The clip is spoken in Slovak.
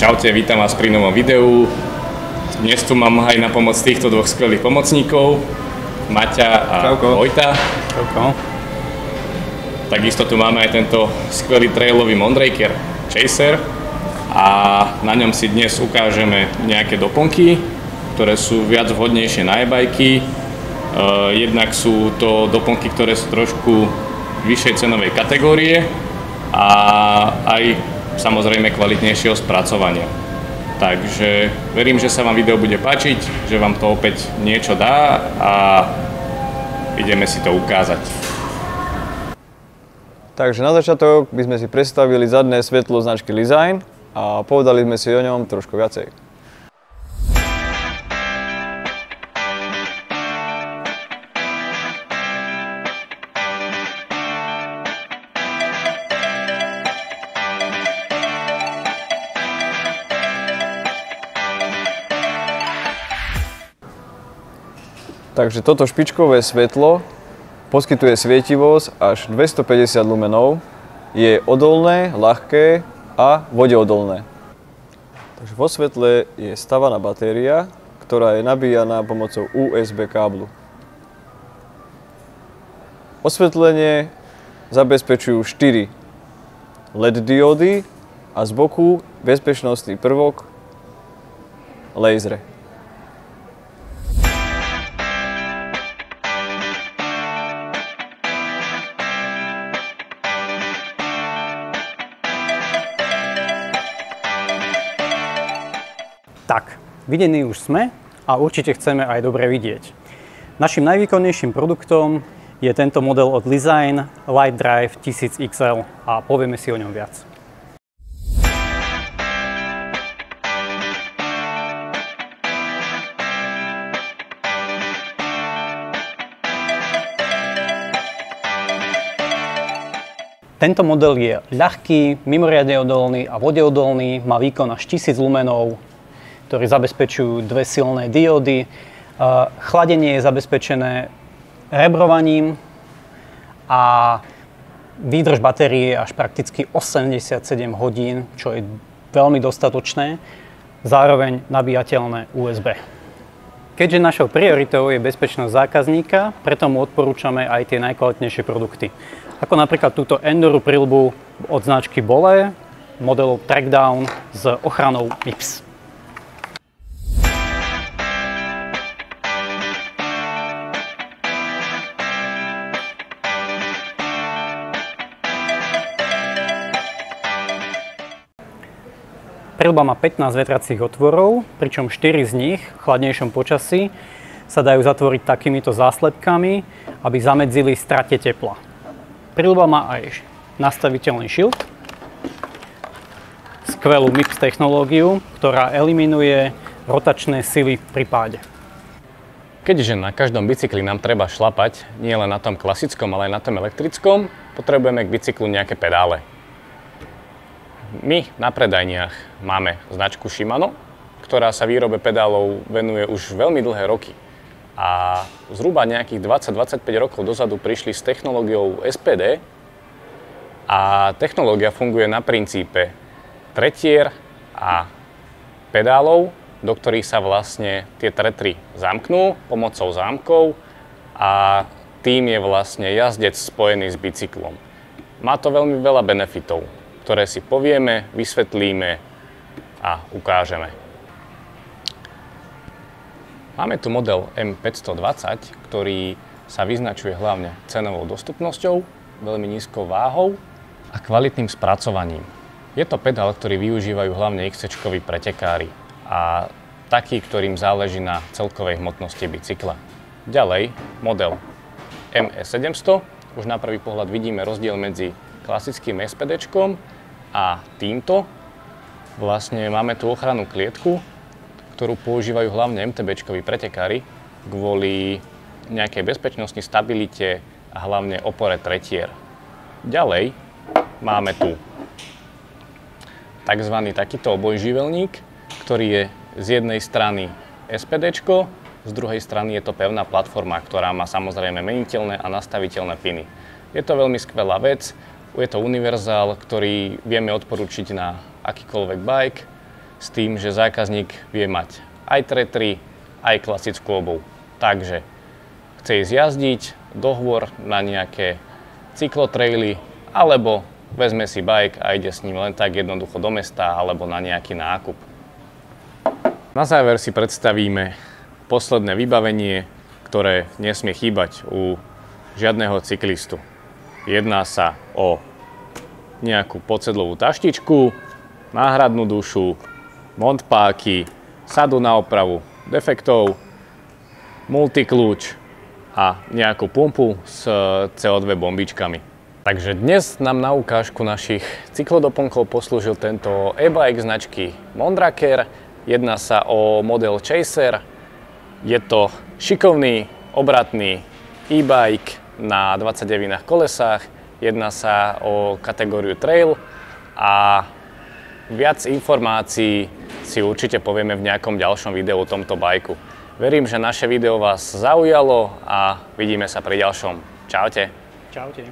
Čaute, vítam vás pri novom videu. Dnes tu mám aj na pomoc týchto dvoch skvelých pomocníkov, Maťa a Čauko. Vojta. Čauko. Takisto tu máme aj tento skvelý trailový Mondraker Chaser a na ňom si dnes ukážeme nejaké doplnky, ktoré sú viac vhodnejšie na e-bajky. Uh, jednak sú to doplnky, ktoré sú trošku vyššej cenovej kategórie a aj samozrejme kvalitnejšieho spracovania. Takže verím, že sa vám video bude páčiť, že vám to opäť niečo dá a ideme si to ukázať. Takže na začiatok by sme si predstavili zadné svetlo značky Design a povedali sme si o ňom trošku viacej. Takže toto špičkové svetlo poskytuje svietivosť až 250 lumenov, je odolné, ľahké a vodeodolné. Takže vo svetle je stavaná batéria, ktorá je nabíjaná pomocou USB káblu. Osvetlenie zabezpečujú 4 LED diódy a z boku bezpečnostný prvok lasery. Tak, videní už sme a určite chceme aj dobre vidieť. Našim najvýkonnejším produktom je tento model od Design Light Drive 1000 XL a povieme si o ňom viac. Tento model je ľahký, mimoriadne odolný a vodeodolný, má výkon až 1000 lumenov, ktoré zabezpečujú dve silné diódy. Chladenie je zabezpečené rebrovaním a výdrž batérie je až prakticky 87 hodín, čo je veľmi dostatočné, zároveň nabíjateľné USB. Keďže našou prioritou je bezpečnosť zákazníka, preto mu odporúčame aj tie najkvalitnejšie produkty. Ako napríklad túto Enduro prilbu od značky Bole, modelu Trackdown s ochranou MIPS. Prilba má 15 vetracích otvorov, pričom 4 z nich v chladnejšom počasí sa dajú zatvoriť takýmito záslepkami, aby zamedzili strate tepla. Prilba má aj nastaviteľný šilt, skvelú MIPS technológiu, ktorá eliminuje rotačné sily pri páde. Keďže na každom bicykli nám treba šlapať, nie len na tom klasickom, ale aj na tom elektrickom, potrebujeme k bicyklu nejaké pedále. My na predajniach máme značku Shimano, ktorá sa výrobe pedálov venuje už veľmi dlhé roky. A zhruba nejakých 20-25 rokov dozadu prišli s technológiou SPD a technológia funguje na princípe tretier a pedálov, do ktorých sa vlastne tie tretry zamknú pomocou zámkov a tým je vlastne jazdec spojený s bicyklom. Má to veľmi veľa benefitov ktoré si povieme, vysvetlíme a ukážeme. Máme tu model M520, ktorý sa vyznačuje hlavne cenovou dostupnosťou, veľmi nízkou váhou a kvalitným spracovaním. Je to pedál, ktorý využívajú hlavne XC-čkoví pretekári a takí, ktorým záleží na celkovej hmotnosti bicykla. Ďalej, model ME700. Už na prvý pohľad vidíme rozdiel medzi klasickým SPDčkom a týmto vlastne máme tú ochrannú klietku, ktorú používajú hlavne MTBčkoví pretekári kvôli nejakej bezpečnosti, stabilite a hlavne opore tretier. Ďalej máme tu tzv. takýto obojživelník, ktorý je z jednej strany SPDčko, z druhej strany je to pevná platforma, ktorá má samozrejme meniteľné a nastaviteľné piny. Je to veľmi skvelá vec, je to univerzál, ktorý vieme odporučiť na akýkoľvek bike, s tým, že zákazník vie mať aj tretry, aj klasickú obuv. Takže chce ísť jazdiť, dohovor na nejaké cyklotraily, alebo vezme si bike a ide s ním len tak jednoducho do mesta alebo na nejaký nákup. Na záver si predstavíme posledné vybavenie, ktoré nesmie chýbať u žiadneho cyklistu. Jedná sa o nejakú podsedlovú taštičku, náhradnú dušu, montpáky, sadu na opravu defektov, multikľúč a nejakú pumpu s CO2 bombičkami. Takže dnes nám na ukážku našich cyklodoplnkov poslúžil tento e-bike značky Mondraker. Jedná sa o model Chaser. Je to šikovný, obratný e-bike na 29 kolesách. Jedná sa o kategóriu trail a viac informácií si určite povieme v nejakom ďalšom videu o tomto bajku. Verím, že naše video vás zaujalo a vidíme sa pri ďalšom. Čaute. Čaute.